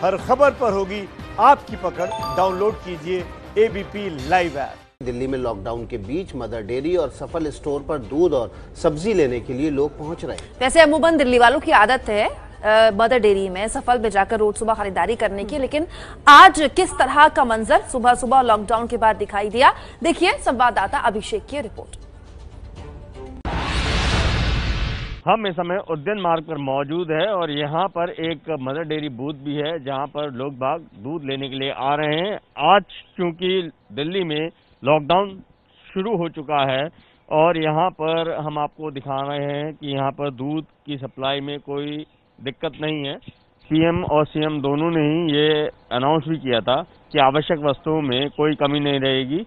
हर खबर पर होगी आपकी पकड़। डाउनलोड कीजिए एबीपी लाइव ऐप दिल्ली में लॉकडाउन के बीच मदर डेयरी और सफल स्टोर पर दूध और सब्ज़ी लेने के लिए लोग पहुँच रहे हैं। वैसे अमूमन दिल्ली वालों की आदत है मदर डेयरी में सफल में जाकर रोज सुबह खरीदारी करने की। लेकिन आज किस तरह का मंजर? सुबह सुबह लॉकडाउन के बाद दिखाई दिया। देखिए संवाददाता अभिषेक की रिपोर्ट। हम इस समय उद्यन मार्ग पर मौजूद है और यहाँ पर एक मदर डेयरी बूथ भी है जहाँ पर लोग बाग दूध लेने के लिए आ रहे हैं। आज चूँकि दिल्ली में लॉकडाउन शुरू हो चुका है और यहाँ पर हम आपको दिखा रहे हैं कि यहाँ पर दूध की सप्लाई में कोई दिक्कत नहीं है। पीएम और सीएम दोनों ने ही ये अनाउंस भी किया था कि आवश्यक वस्तुओं में कोई कमी नहीं रहेगी।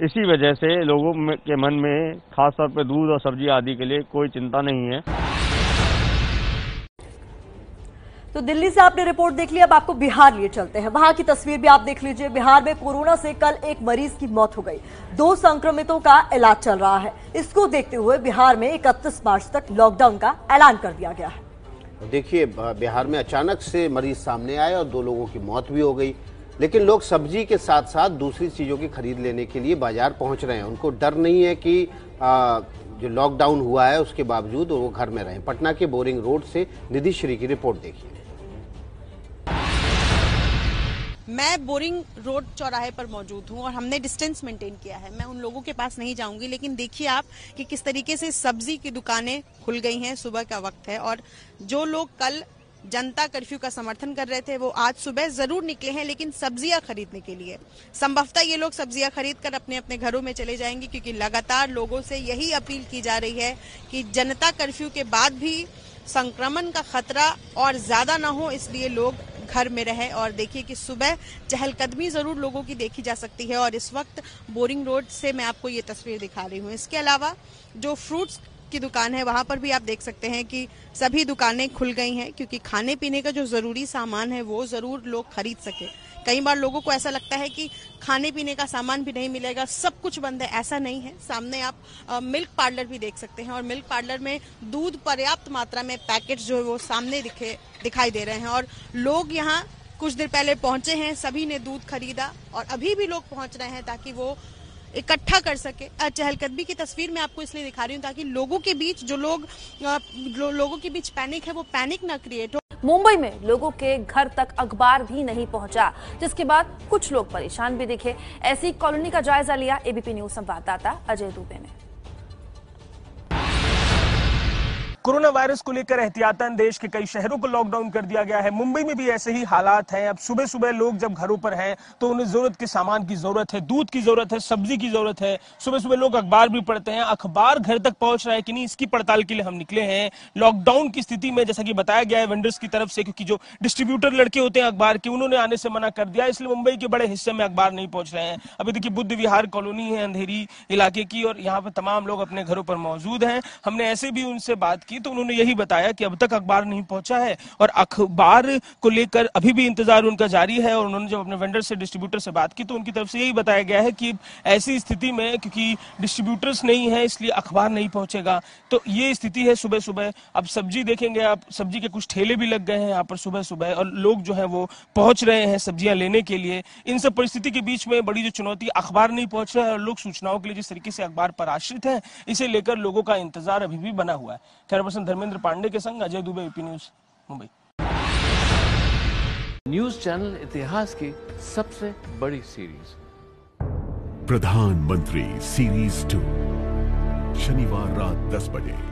इसी वजह से लोगों के मन में खासतौर पर दूध और सब्ज़ी आदि के लिए कोई चिंता नहीं है। तो दिल्ली से आपने रिपोर्ट देख ली अब आपको बिहार लिए चलते हैं। वहाँ की तस्वीर भी आप देख लीजिए। बिहार में कोरोना से कल एक मरीज़ की मौत हो गई। दो संक्रमितों का इलाज चल रहा है। इसको देखते हुए बिहार में 31 मार्च तक लॉकडाउन का ऐलान कर दिया गया है। देखिए बिहार में अचानक से मरीज़ सामने आए और दो लोगों की मौत भी हो गई। लेकिन लोग सब्ज़ी के साथ साथ दूसरी चीज़ों की खरीद लेने के लिए बाज़ार पहुँच रहे हैं। उनको डर नहीं है कि आ, जो लॉकडाउन हुआ है उसके बावजूद वो घर में रहे। पटना के बोरिंग रोड से निधि श्री की रिपोर्ट देखिए। मैं बोरिंग रोड चौराहे पर मौजूद हूँ और हमने डिस्टेंस मेंटेन किया है। मैं उन लोगों के पास नहीं जाऊँगी, लेकिन देखिए आप कि किस तरीके से सब्ज़ी की दुकानें खुल गई हैं सुबह का वक्त है और जो लोग कल जनता कर्फ्यू का समर्थन कर रहे थे, वो आज सुबह ज़रूर निकले हैं, लेकिन सब्ज़ियाँ खरीदने के लिए। संभवतः ये लोग सब्ज़ियाँ खरीद कर अपने अपने घरों में चले जाएँगे, क्योंकि लगातार लोगों से यही अपील की जा रही है कि जनता कर्फ्यू के बाद भी संक्रमण का खतरा और ज़्यादा ना हो, इसलिए लोग घर में रहे और देखिए कि सुबह चहलकदमी ज़रूर लोगों की देखी जा सकती है और इस वक्त बोरिंग रोड से मैं आपको ये तस्वीर दिखा रही हूँ। इसके अलावा जो फ्रूट्स की दुकान है वहाँ पर भी आप देख सकते हैं कि सभी दुकानें खुल गई हैं क्योंकि खाने पीने का जो ज़रूरी सामान है वो ज़रूर लोग खरीद सके। कई बार लोगों को ऐसा लगता है कि खाने पीने का सामान भी नहीं मिलेगा सब कुछ बंद है ऐसा नहीं है। सामने आप अ, मिल्क पार्लर भी देख सकते हैं और मिल्क पार्लर में दूध पर्याप्त मात्रा में पैकेट जो है वो सामने दिखे दिखाई दे रहे हैं और लोग यहाँ कुछ देर पहले पहुँचे हैं सभी ने दूध खरीदा और अभी भी लोग पहुँच रहे हैं ताकि वो इकट्ठा कर सके। चहलकदमी की तस्वीर मैं आपको इसलिए दिखा रही हूँ ताकि लोगों के बीच जो लोग लो, लोगों के बीच पैनिक है वो पैनिक ना क्रिएट हो। मुंबई में लोगों के घर तक अखबार भी नहीं पहुँचा जिसके बाद कुछ लोग परेशान भी दिखे। ऐसी कॉलोनी का जायजा लिया एबीपी न्यूज़ संवाददाता अजय दुबे ने। कोरोना वायरस को लेकर एहतियातन। देश के कई शहरों को लॉकडाउन कर दिया गया है। मुंबई में भी ऐसे ही हालात हैं। अब सुबह सुबह लोग जब घरों पर हैं तो उन्हें ज़रूरत के सामान की ज़रूरत है, दूध की ज़रूरत है, सब्ज़ी की ज़रूरत है। सुबह सुबह लोग अखबार भी पढ़ते हैं। अखबार घर तक पहुँच रहा है कि नहीं, इसकी पड़ताल के लिए हम निकले हैं। लॉकडाउन की स्थिति में, जैसा कि बताया गया है वेंडर्स की तरफ़ से, क्योंकि जो डिस्ट्रीब्यूटर लड़के होते हैं अखबार के, उन्होंने आने से मना कर दिया। इसलिए मुंबई के बड़े हिस्से में अखबार नहीं पहुँच रहे हैं। अभी देखिए, बुद्ध विहार कॉलोनी है अंधेरी इलाके की, और यहाँ पर तमाम लोग अपने घरों पर मौजूद हैं। हमने ऐसे भी उनसे बात की तो उन्होंने यही बताया कि अब तक अखबार नहीं पहुँचा है और अखबार को लेकर अभी भी इंतज़ार उनका जारी है और उन्होंने जब अपने वेंडर से डिस्ट्रीब्यूटर से बात की तो उनकी तरफ़ से यही बताया गया है कि ऐसी स्थिति में, क्योंकि डिस्ट्रीब्यूटर्स नहीं है, इसलिए अखबार नहीं पहुंचेगा। तो ये स्थिति है सुबह सुबह अब सब्ज़ी देखेंगे आप, सब्ज़ी के कुछ ठेले भी लग गए हैं यहाँ पर सुबह सुबह और लोग जो है वो पहुँच रहे हैं सब्ज़ियाँ लेने के लिए। इन सब परिस्थिति के बीच में बड़ी जो चुनौती, अखबार नहीं पहुँच रहा है और लोग सूचनाओं के लिए जिस तरीके से अखबार पर आश्रित है, इसे लेकर लोगों का इंतज़ार अभी भी बना हुआ है। कैमरा पर्सन धर्मेंद्र पांडे के संग Ajay Dubey UP news Mumbai. News channel इतिहास की सबसे बड़ी सीरीज़। प्रधानमंत्री सीरीज़ टू शनिवार रात 10 बजे।